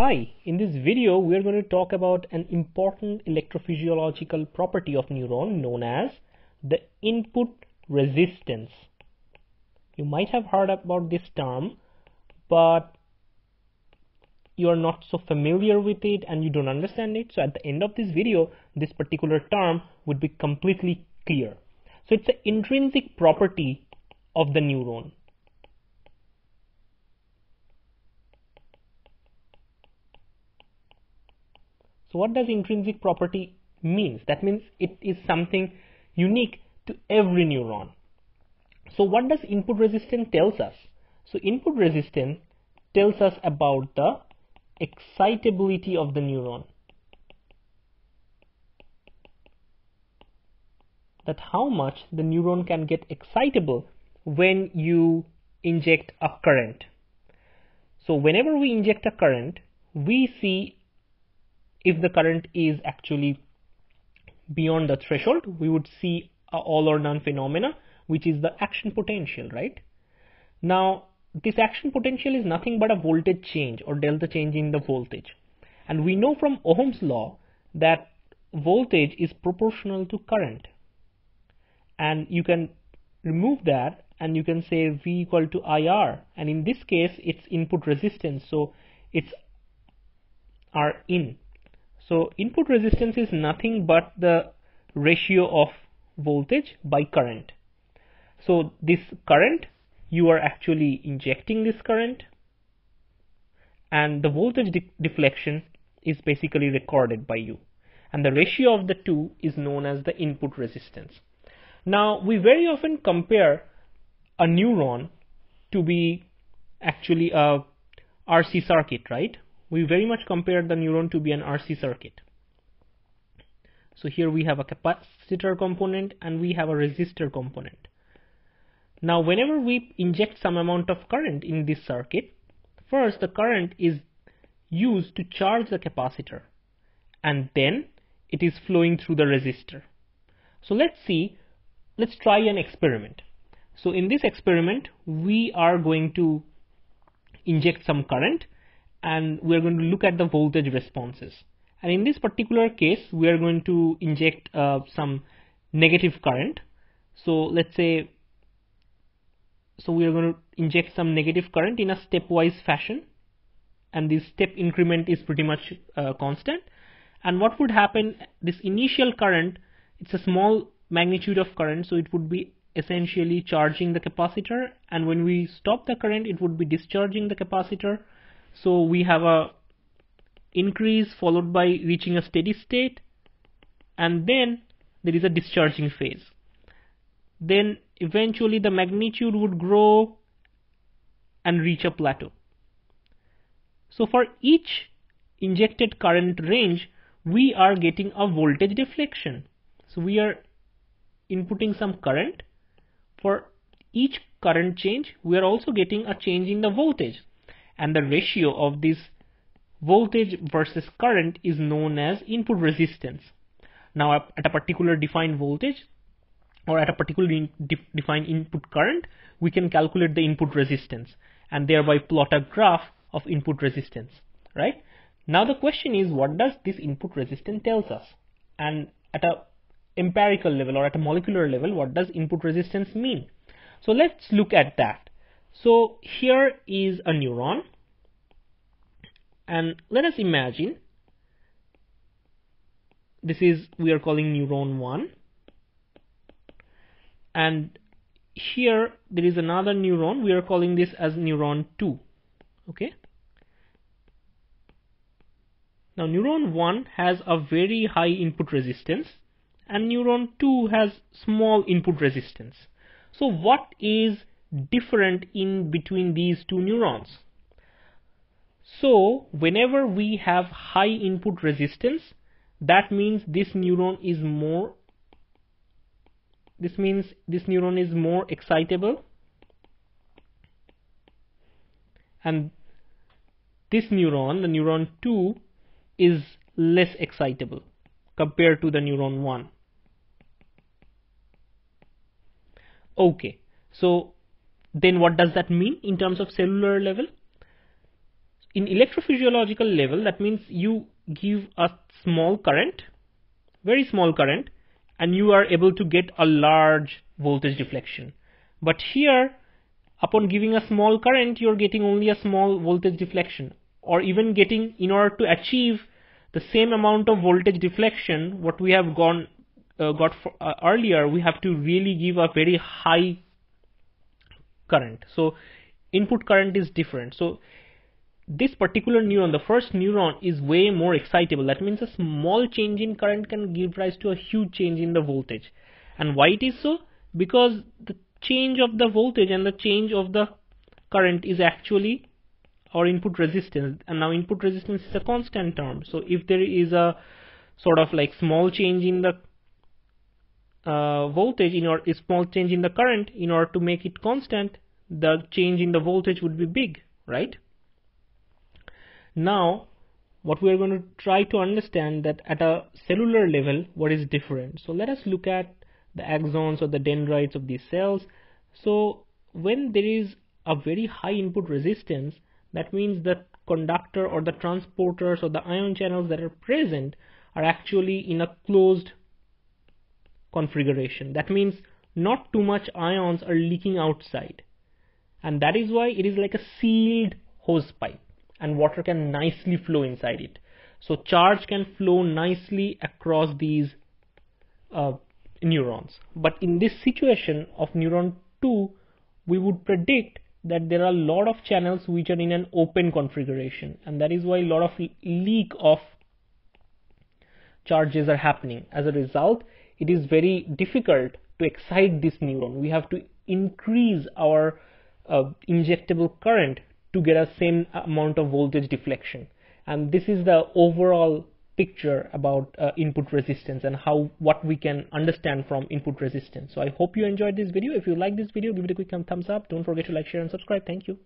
Hi, in this video we are going to talk about an important electrophysiological property of neuron known as the input resistance. You might have heard about this term but you are not so familiar with it and you don't understand it so at the end of this video this particular term would be completely clear. So it's an intrinsic property of the neuron So what does intrinsic property means? That means it is something unique to every neuron. So what does input resistance tells us? So input resistance tells us about the excitability of the neuron. That how much the neuron can get excitable when you inject a current. So whenever we inject a current, we see if the current is actually beyond the threshold, we would see all or none phenomena, which is the action potential, right? Now, this action potential is nothing but a voltage change or delta change in the voltage. And we know from Ohm's law that voltage is proportional to current. And you can remove that and you can say V equal to IR. And in this case, it's input resistance. So it's R in so input resistance is nothing but the ratio of voltage by current. So this current, you are actually injecting this current and the voltage de deflection is basically recorded by you. And the ratio of the two is known as the input resistance. Now we very often compare a neuron to be actually a RC circuit, right? We very much compare the neuron to be an RC circuit. So here we have a capacitor component and we have a resistor component. Now whenever we inject some amount of current in this circuit, first the current is used to charge the capacitor and then it is flowing through the resistor. So let's see, let's try an experiment. So in this experiment, we are going to inject some current and we're going to look at the voltage responses. And in this particular case, we are going to inject uh, some negative current. So let's say, so we are going to inject some negative current in a stepwise fashion. And this step increment is pretty much uh, constant. And what would happen, this initial current, it's a small magnitude of current, so it would be essentially charging the capacitor. And when we stop the current, it would be discharging the capacitor so we have a increase followed by reaching a steady state and then there is a discharging phase. Then eventually the magnitude would grow and reach a plateau. So for each injected current range we are getting a voltage deflection. So we are inputting some current. For each current change we are also getting a change in the voltage and the ratio of this voltage versus current is known as input resistance. Now at a particular defined voltage or at a particularly defined input current, we can calculate the input resistance and thereby plot a graph of input resistance, right? Now the question is what does this input resistance tells us? And at a empirical level or at a molecular level, what does input resistance mean? So let's look at that. So here is a neuron. And let us imagine this is we are calling neuron 1 and here there is another neuron. We are calling this as neuron 2 okay? Now neuron 1 has a very high input resistance and neuron 2 has small input resistance. So what is different in between these two neurons. So whenever we have high input resistance, that means this neuron is more this means this neuron is more excitable and this neuron, the neuron 2, is less excitable compared to the neuron 1. Okay, so then what does that mean in terms of cellular level? in electrophysiological level, that means you give a small current, very small current, and you are able to get a large voltage deflection. But here, upon giving a small current, you're getting only a small voltage deflection, or even getting, in order to achieve the same amount of voltage deflection, what we have gone uh, got for, uh, earlier, we have to really give a very high current. So input current is different. So this particular neuron, the first neuron is way more excitable. That means a small change in current can give rise to a huge change in the voltage. And why it is so? Because the change of the voltage and the change of the current is actually our input resistance. And now input resistance is a constant term. So if there is a sort of like small change in the uh, voltage in or a small change in the current in order to make it constant the change in the voltage would be big right now, what we are going to try to understand that at a cellular level, what is different. So let us look at the axons or the dendrites of these cells. So when there is a very high input resistance, that means the conductor or the transporters or the ion channels that are present are actually in a closed configuration. That means not too much ions are leaking outside. And that is why it is like a sealed hose pipe and water can nicely flow inside it. So charge can flow nicely across these uh, neurons. But in this situation of neuron 2, we would predict that there are a lot of channels which are in an open configuration and that is why a lot of leak of charges are happening. As a result, it is very difficult to excite this neuron. We have to increase our uh, injectable current to get a same amount of voltage deflection. And this is the overall picture about uh, input resistance and how what we can understand from input resistance. So i hope you enjoyed this video. If you like this video give it a quick thumbs up. Don't forget to like share and subscribe. Thank you